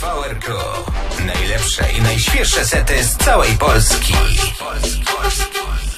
Power Go. Najlepsze i najświeższe sety z całej Polski. Polski, Polski, Polski.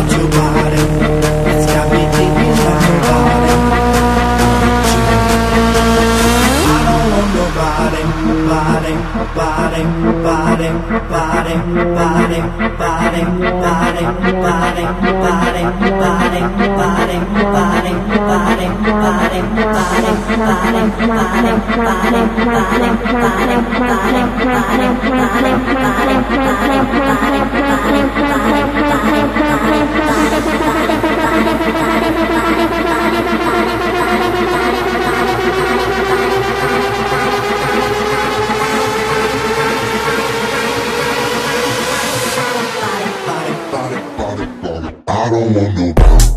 Why you I don't want no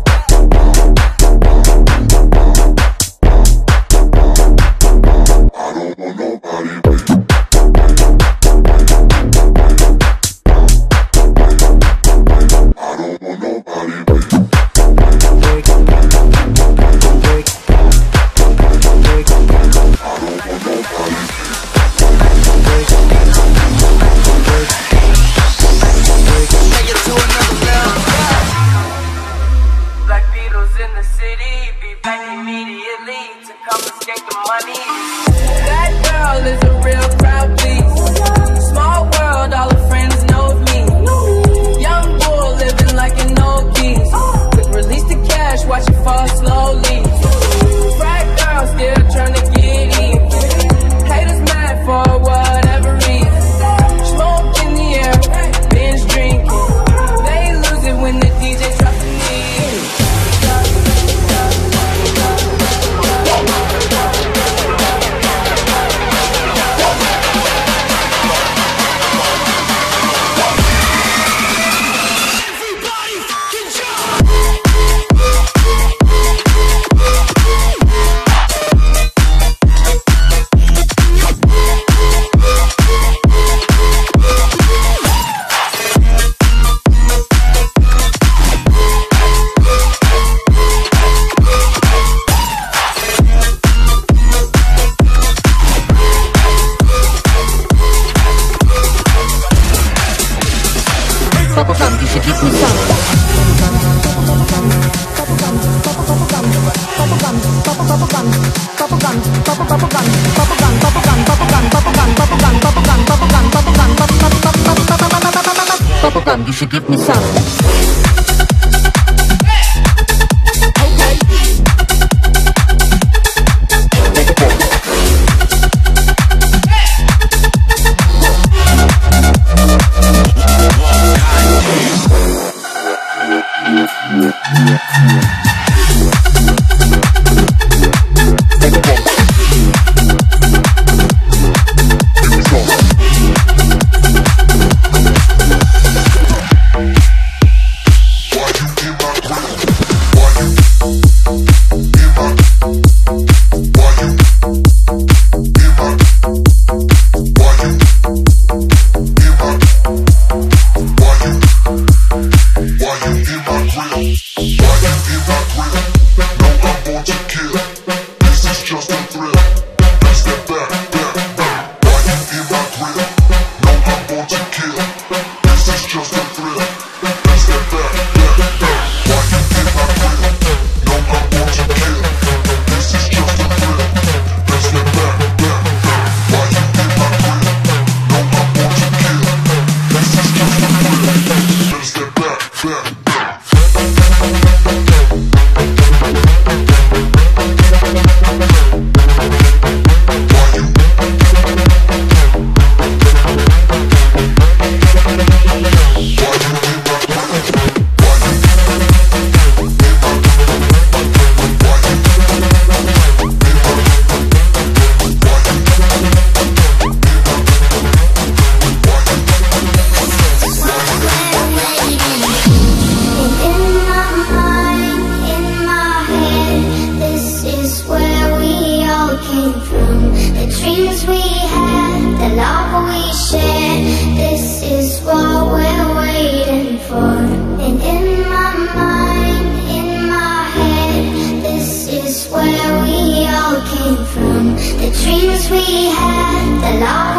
love.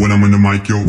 When I'm in the mic, yo,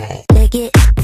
Feel it